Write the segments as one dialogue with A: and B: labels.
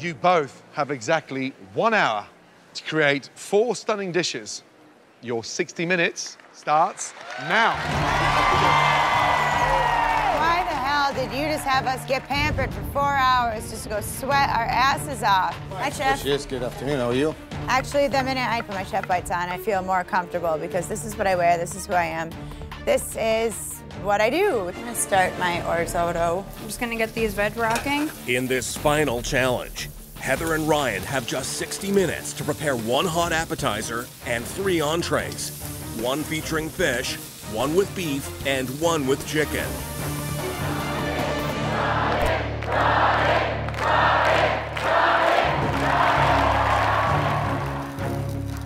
A: You both have exactly one hour to create four stunning dishes. Your 60 minutes starts now.
B: Why the hell did you just have us get pampered for four hours just to go sweat our asses off? Hi, Chef.
C: Yes, good afternoon. How are you?
B: Actually, the minute I put my chef whites on, I feel more comfortable because this is what I wear, this is who I am. This is what I do. I'm gonna start my orzoto.
D: I'm just gonna get these veg rocking.
E: In this final challenge, Heather and Ryan have just 60 minutes to prepare one hot appetizer and three entrees. One featuring fish, one with beef, and one with chicken.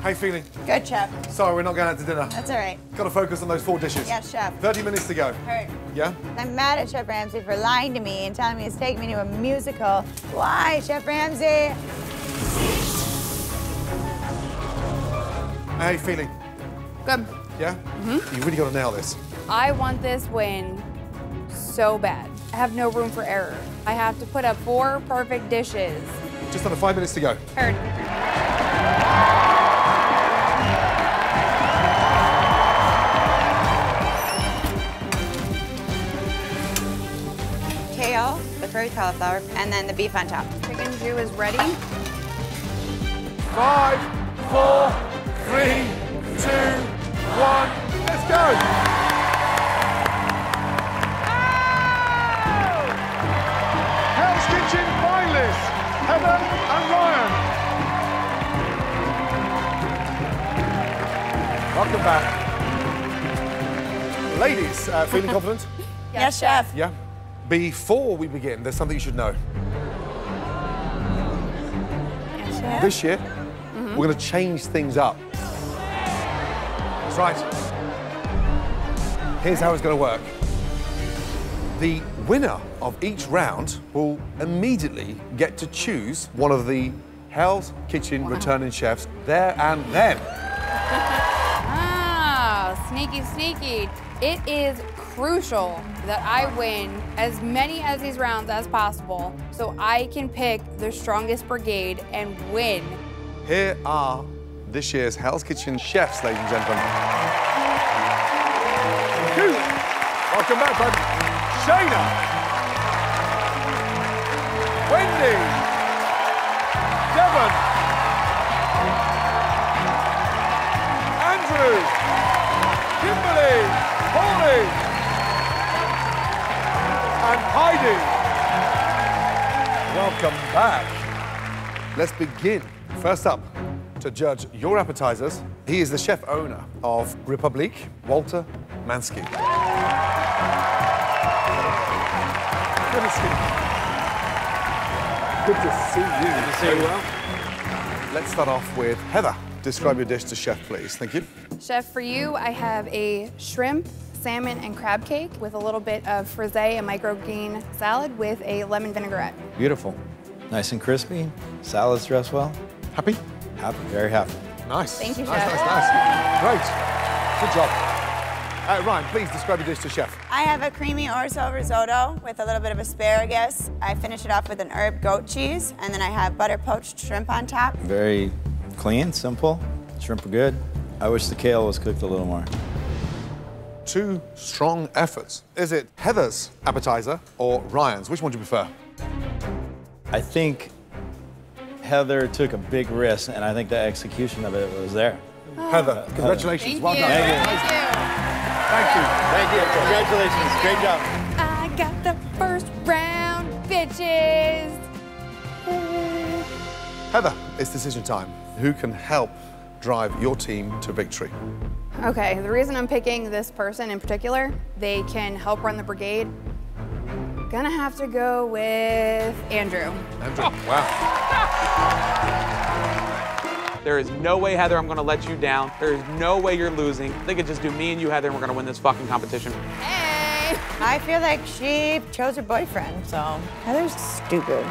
A: How you feeling?
B: Good, chef.
A: Sorry, we're not going out to dinner.
B: That's all right.
A: Got to focus on those four dishes.
B: Yes, chef.
A: 30 minutes to go.
B: Heard.
A: Yeah?
B: I'm mad at Chef Ramsay for lying to me and telling me he's taking me to a musical. Why, Chef Ramsay?
A: How you feeling?
D: Good.
A: Yeah? Mm-hmm. You really got to nail this.
D: I want this win so bad. I have no room for error. I have to put up four perfect dishes.
A: Just under five minutes to go.
D: Heard.
B: Kale, the curry cauliflower, and then the beef on top.
D: Chicken jus is ready.
A: Five, four, three, two, one. Let's go. Hell's Kitchen finalists, Heather and Ryan. Welcome back. Ladies, uh, feeling confident?
B: Yes, chef.
A: Yeah. Before we begin, there's something you should know. This year, we're going to change things up. That's right. Here's how it's going to work. The winner of each round will immediately get to choose one of the Hell's Kitchen returning chefs there and then.
D: Ah, sneaky, sneaky. It is crucial that I win as many as these rounds as possible so I can pick the strongest brigade and win.
A: Here are this year's Hell's Kitchen chefs, ladies and gentlemen. Welcome back, bud. Shayna. Wendy. Devon. Andrew. Kimberly. Welcome back. Let's begin. First up, to judge your appetizers, he is the chef owner of Republique, Walter Manzke. Good to see you. Good to see you. Good to see you. well. Let's start off with Heather. Describe your dish to chef, please. Thank you.
D: Chef, for you, I have a shrimp, salmon, and crab cake with a little bit of frisee and microgreen salad with a lemon vinaigrette.
C: Beautiful. Nice and crispy. Salad's dressed well.
A: Happy?
C: Happy, very happy.
A: Nice.
D: Thank you,
A: nice,
D: chef.
A: Nice, nice, nice. Great. Good job. Uh, Ryan, please describe your dish to chef.
B: I have a creamy orzo risotto with a little bit of asparagus. I finish it off with an herb goat cheese, and then I have butter poached shrimp on top.
C: Very clean, simple. Shrimp are good. I wish the kale was cooked a little more.
A: Two strong efforts. Is it Heather's appetizer or Ryan's? Which one do you prefer?
C: I think Heather took a big risk, and I think the execution of it was there.
A: Heather, uh, congratulations.
D: Thank
A: well
D: you.
A: done.
D: Thank
A: Thank you.
C: Thank you. Congratulations. Great job.
D: I got the first round, bitches.
A: Heather, it's decision time. Who can help drive your team to victory?
D: Okay, the reason I'm picking this person in particular, they can help run the brigade. Gonna have to go with Andrew.
A: Andrew. Oh, wow.
F: There is no way, Heather, I'm going to let you down. There is no way you're losing. They could just do me and you, Heather, and we're going to win this fucking competition.
D: Hey!
B: I feel like she chose her boyfriend, so Heather's stupid.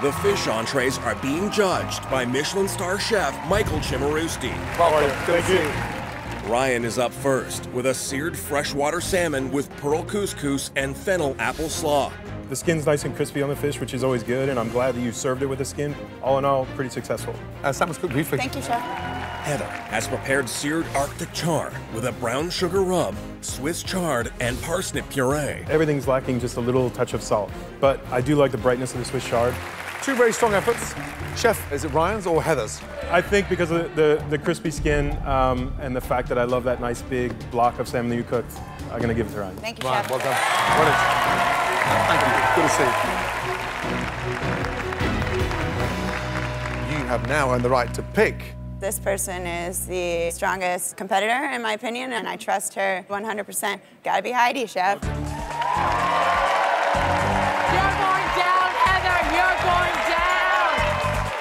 E: The fish entrees are being judged by Michelin star chef Michael Cimarusti.
A: Welcome. Good to you.
E: Ryan is up first with a seared freshwater salmon with pearl couscous and fennel apple slaw.
G: The skin's nice and crispy on the fish, which is always good, and I'm glad that you served it with the skin. All in all, pretty successful.
A: Uh, salmon's cooked briefly.
B: Thank you, chef.
E: Heather has prepared seared Arctic char with a brown sugar rub, Swiss chard, and parsnip puree.
G: Everything's lacking just a little touch of salt, but I do like the brightness of the Swiss chard.
A: Two very strong efforts. Chef, is it Ryan's or Heather's?
G: I think because of the, the, the crispy skin um, and the fact that I love that nice big block of salmon that you cooked, I'm gonna give it to Ryan.
B: Thank you,
A: Ryan,
B: chef.
A: well done. Brilliant. Thank you. Good to see you. You have now earned the right to pick.
B: This person is the strongest competitor, in my opinion, and I trust her 100%. Gotta be Heidi, chef.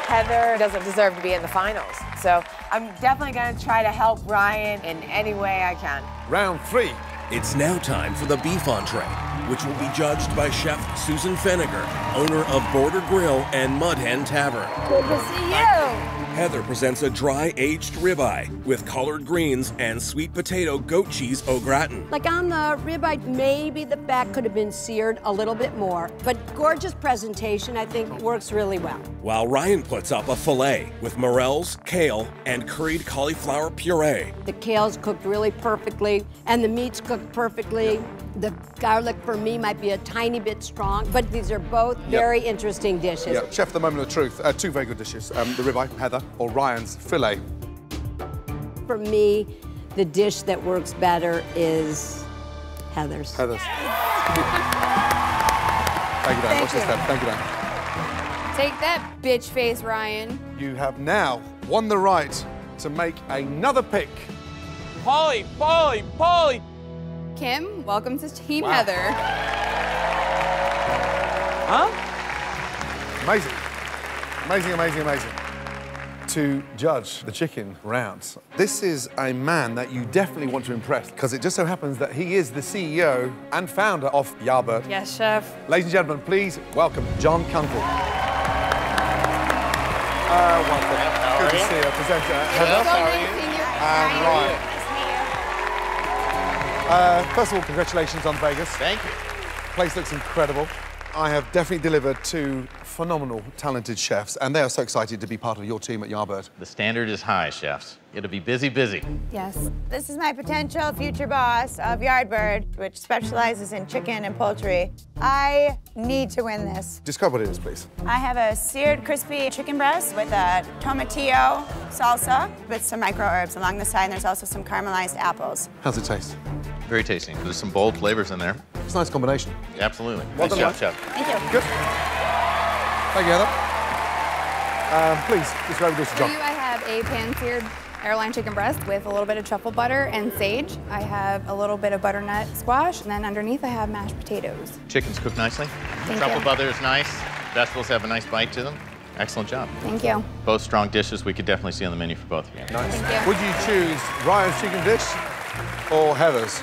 H: Heather doesn't deserve to be in the finals. So I'm definitely going to try to help Ryan in any way I can.
A: Round three.
E: It's now time for the beef entree, which will be judged by Chef Susan Feniger, owner of Border Grill and Mud Hen Tavern.
D: Good to see you.
E: Heather presents a dry aged ribeye with collard greens and sweet potato goat cheese au gratin.
I: Like on the ribeye, maybe the back could have been seared a little bit more, but gorgeous presentation, I think, works really well.
E: While Ryan puts up a filet with morels, kale, and curried cauliflower puree.
I: The kale's cooked really perfectly, and the meat's cooked perfectly. The garlic for me might be a tiny bit strong, but these are both very interesting dishes.
A: Yeah, chef, the moment of truth. Uh, two very good dishes. Um, the ribeye, Heather, or Ryan's filet.
I: For me, the dish that works better is Heather's.
A: Heather's. Thank you, Dan.
B: Thank
A: Watch this,
B: you.
A: Dan. Thank you, Dan.
D: Take that, bitch face, Ryan.
A: You have now won the right to make another pick.
F: Paulie, Paulie, Paulie.
D: Kim, welcome to Team
A: Wow.
D: Heather.
F: Huh?
A: Amazing. Amazing, amazing, amazing. To judge the chicken rounds. This is a man that you definitely want to impress because it just so happens that he is the CEO and founder of Yardbird.
D: Yes, chef.
A: Ladies and gentlemen, please welcome John Kunkel. Uh, welcome. Good to see you. Presenter Heather
D: So nice seeing you.
A: and Ryan. Uh, first of all, congratulations on Vegas.
J: Thank you.
A: place looks incredible. I have definitely delivered two phenomenal, talented chefs, and they are so excited to be part of your team at Yardbird.
J: The standard is high, chefs. It'll be busy, busy.
D: Yes.
B: This is my potential future boss of Yardbird, which specializes in chicken and poultry. I need to win this.
A: Describe what it is, please.
B: I have a seared crispy chicken breast with a tomatillo salsa with some micro herbs along the side, and there's also some caramelized apples.
A: How's it taste?
J: Very tasty. There's some bold flavors in there.
A: It's a nice combination.
J: Absolutely.
A: Well
J: nice
A: done,
J: job, chef.
B: Thank you.
A: Good. Thank you, Heather. Um, please, describe this to
D: For you, I have a pan-seared airline chicken breast with a little bit of truffle butter and sage. I have a little bit of butternut squash, and then underneath I have mashed potatoes.
J: Chicken's cooked nicely.
D: Thank
J: Truffle
D: you.
J: butter is nice. Vegetables have a nice bite to them. Excellent job.
D: Thank you.
J: Both strong dishes we could definitely see on the menu for both of you.
A: Nice.
D: Thank you.
A: Would you choose Ryan's chicken dish or Heather's?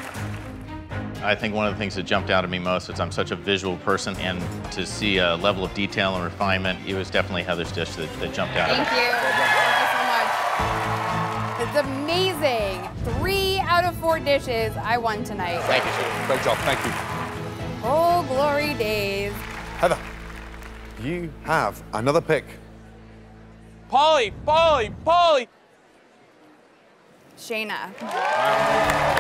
J: I think one of the things that jumped out at me most is I'm such a visual person, and to see a level of detail and refinement, it was definitely Heather's dish that, that jumped out
D: Thank
J: at me.
D: you. Thank you so much. It's amazing. Three out of four dishes I won tonight.
A: Thank you, Chef. Great job. Thank you.
D: Oh, glory days.
A: Heather, you have another pick.
F: Paulie, Paulie, Paulie.
D: Shayna.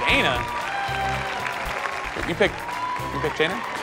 F: Shayna. You pick, you pick Shayna?